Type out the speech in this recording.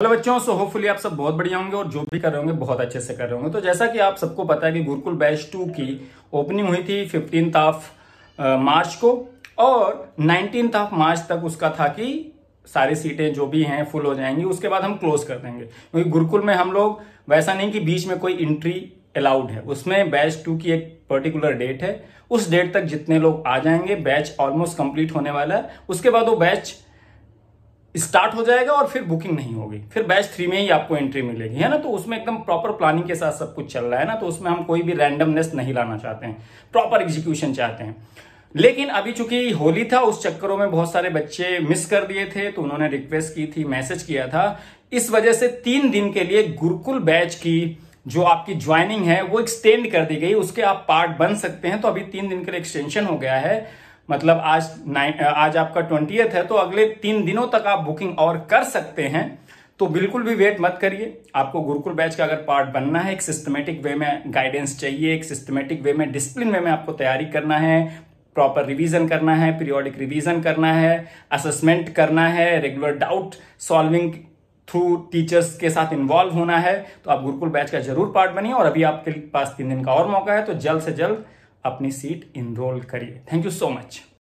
Hello बच्चों so hopefully आप सब बहुत बढ़िया होंगे और जो भी कर रहे होंगे, बहुत अच्छे से कर रहे होंगे। तो जैसा कि आप सबको पता है कि गुरुकुल बैच टू की ओपनिंग हुई थी फिफ्टींथ ऑफ़ मार्च को और नाइनटीन ऑफ़ मार्च तक उसका था कि सारी सीटें जो भी हैं फुल हो जाएँगी, उसके बाद हम क्लोज कर देंगे। क्योंकि गुरुकुल में हम लोग, वैसा नहीं कि बीच में कोई एंट्री अलाउड है। उसमें बैच टू की एक पर्टिकुलर डेट है। उस डेट तक जितने लोग आ जाएँगे, बैच ऑलमोस्ट कंप्लीट होने वाला है। उसके बाद वो बैच स्टार्ट हो जाएगा और फिर बुकिंग नहीं होगी। फिर बैच थ्री में ही आपको एंट्री मिलेगी, है ना? तो उसमें एकदम प्रॉपर प्लानिंग के साथ सब कुछ चल रहा है ना? तो उसमें हम कोई भी रैंडमनेस नहीं लाना चाहते हैं। प्रॉपर एग्जीक्यूशन चाहते हैं। लेकिन अभी चूँकि होली था, उस चक्करों में बहुत सारे बच्चे मिस कर दिए थे तो उन्होंने रिक्वेस्ट की थी मैसेज किया था। इस वजह से तीन दिन के लिए गुरुकुल बैच की जो आपकी ज्वाइनिंग है, वो एक्सटेंड कर दी गई। उसके आप पार्ट बन सकते हैं। तो अभी तीन दिन के लिए एक्सटेंशन हो गया है। मतलब आज नाइन आज आपका ट्वेंटी है तो अगले तीन दिनों तक आप बुकिंग और कर सकते हैं। तो बिल्कुल भी वेट मत करिए। आपको गुरुकुल बैच का अगर पार्ट बनना है, एक सिस्टमेटिक वे में गाइडेंस चाहिए, एक सिस्टमेटिक वे में डिसिप्लिन वे में आपको तैयारी करना है प्रॉपर रिवीजन करना है पीरियोडिक रिवीजन करना है असेसमेंट करना है regular doubt solving through teachers के साथ इन्वॉल्व होना है तो आप गुरुकुल बैच का ज़रूर पार्ट बनिए और अभी आपके पास तीन दिन का और मौका है तो जल्द से जल्द अपनी सीट इनरोल करिए। Thank you so much